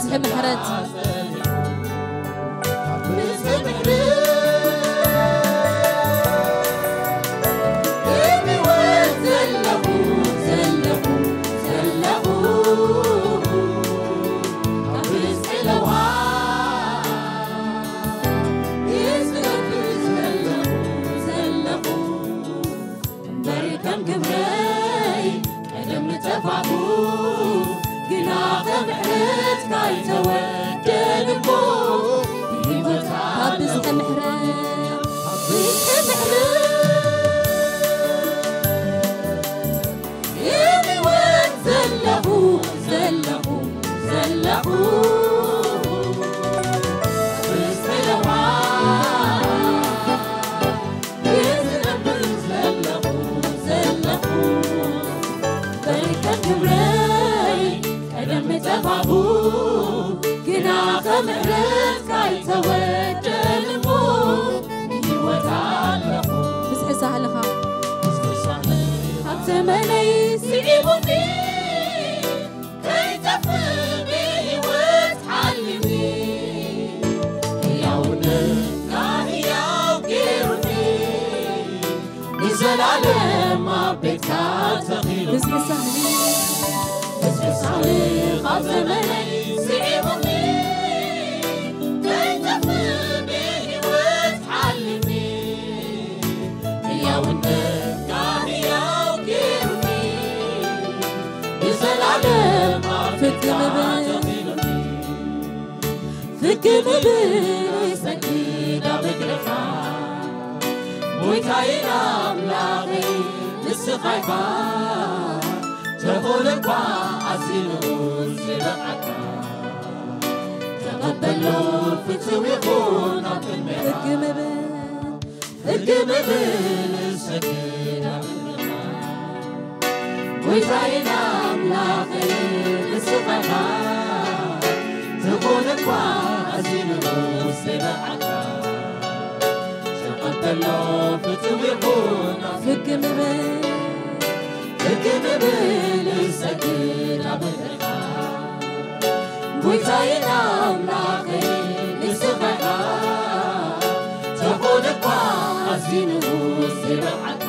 حراتي هم حراتي Come, come, hey, and I'm the nach dem Hirt geht er weg, denn im Boot, die wird hart bis dem Hirt, bis dem Hirt. Ooh. العلم ربك تعتقل بزنس عليه بزنس عليه خاف ملايين سيب تهتفي به وتعلمي يا ونك يا وكيرني بزنس العلم ربك تعتقل فكر بيه ጎይታይን ኣምላኸይ ንስኻ ይካ ተኾነ እኳ ኣዚኑ ዝለዓካ ተቐበሎ ፍትው ይኹን ኣብ ቅድሜና ሕጊ ምብል ሰግድ ጎይታይን ኣምላኸይ ንስኻ ይካ ተኾነ እኳ ኣዚኑ ዝለዓካ ዘሎ ፍጹም ይኹን ፍግም ብል ፍግም ብል ሰግድ ኣብርኻ ጎይታይን ኣምላኸይ ንስኻ ኢኻ ተኾነ እኳ ኣዝዩ ንጉስ ዝበዓካ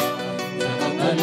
ተቐበሎ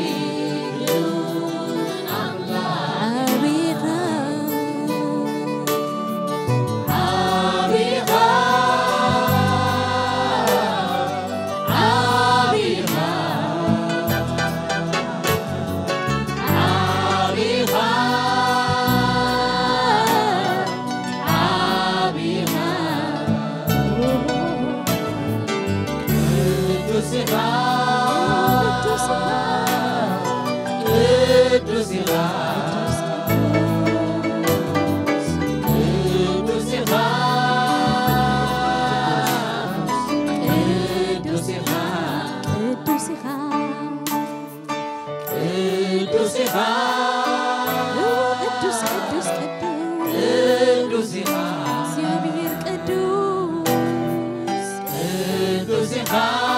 Ah.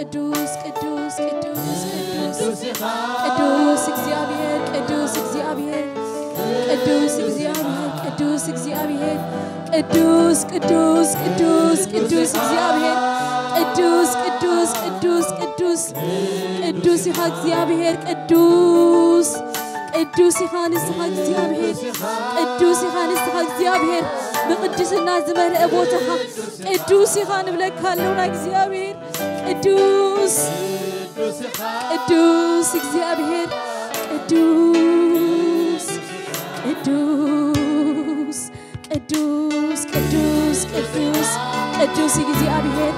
ቅዱስ ቅዱስ ቅዱስ ቅዱስ ቅዱስ እግዚአብሔር ቅዱስ እግዚአብሔር ቅዱስ እግዚአብሔር ቅዱስ እግዚአብሔር ቅዱስ ቅዱስ ቅዱስ ቅዱስ እግዚአብሔር ቅዱስ ቅዱስ ቅዱስ ቅዱስ ቅዱስ ኢኻ እግዚአብሔር ቅዱስ ቅዱስ ኢኻ ንስኻ እግዚኣብሔር ቅዱስ ኢኻ ንስኻ እግዚኣብሔር ብቅድስና ዝመልአ ቦታኻ ቅዱስ ኢኻ ንብለካ ኣለውና እግዚኣብሔር قدوس قدوس እግዚአብሔር ቅዱስ ቅዱስ ቅዱስ ቅዱስ ቅዱስ ቅዱስ እግዚአብሔር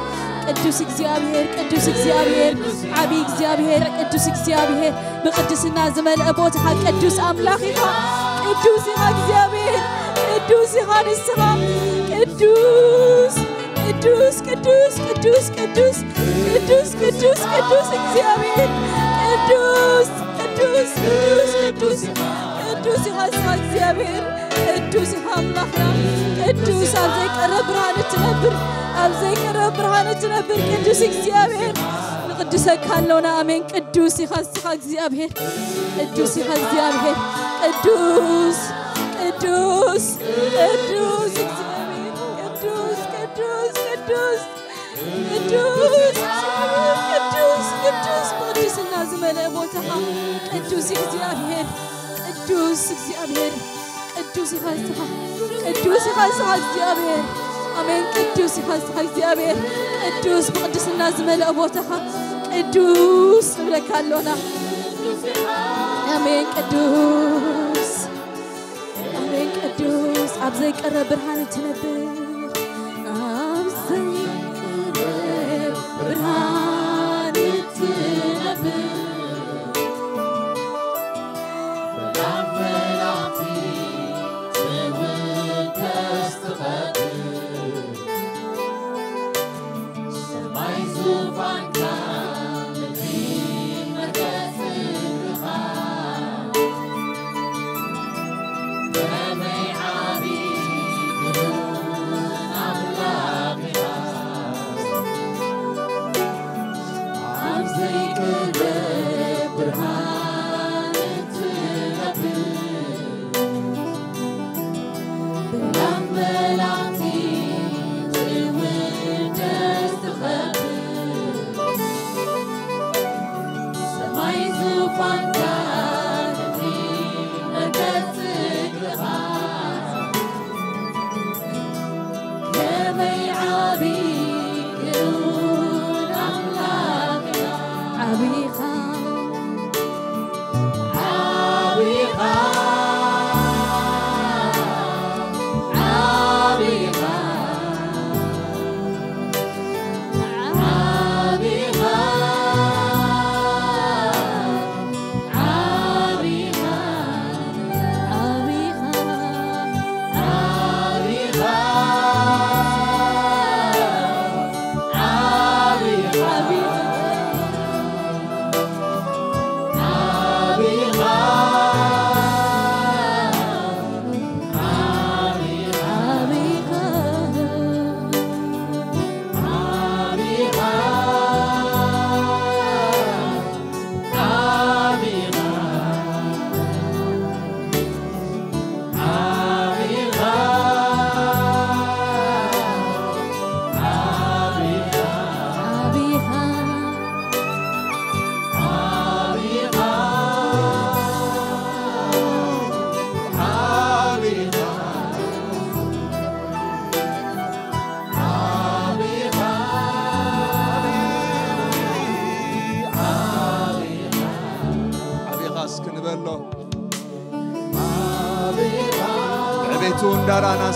ቅዱስ እግዚአብሔር ቅዱስ እግዚአብሔር ዓብይ እግዚአብሔር ቅዱስ እግዚአብሔር ብቅድስና ዝመልአ ቦታኻ ቅዱስ ኣምላኽ ኢኻ ቅዱስ ኢኻ እግዚኣብሔር ቅዱስ ኢኻ ንስኻ ቅዱስ ቅዱስ ቅዱስ ቅዱስ ቅዱስ ቅዱስ ቅዱስ ቅዱስ እግዚአብሔር ቅዱስ ቅዱስ ቅዱስ ቅዱስ ቅዱስ ይሃሳ እግዚአብሔር ቅዱስ ይሃ አምላኽና ቅዱስ ኣብ ዘይቀረ ብርሃን እትነብር ኣብ ዘይቀረ ብርሃን እትነብር ቅዱስ እግዚአብሔር ንቅድሰካ ኣለውና ኣሜን ቅዱስ ይኻ ንስኻ እግዚአብሔር ቅዱስ ይኻ እግዚአብሔር ቅዱስ ቅዱስ ቅዱስ እግዚአብሔር قدوس قدوس قدوس قدوس መቅደስና ዝመልአ ቦታኻ ቅዱስ እግዚኣብሔር ቅዱስ እግዚኣብሔር ቅዱስ ኢኻ ቅዱስ ኢኻ ንስኻ እግዚኣብሔር ቅዱስ ኢኻ ንስኻ ቅዱስ ብቅድስና ዝመልአ ቦታኻ ቅዱስ ንብለካ ኣሎና ቅዱስ ኣሜን ቅዱስ ኣብ ብርሃን እትነብር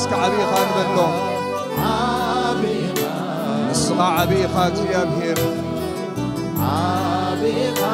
راسك عبيخة منه عبيخة نسمع عبيخة يا